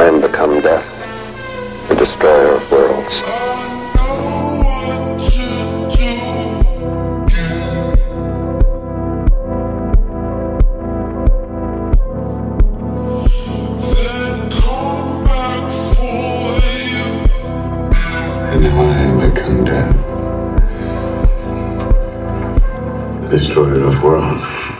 time become death, the destroyer of worlds. And now I become death, the destroyer of worlds.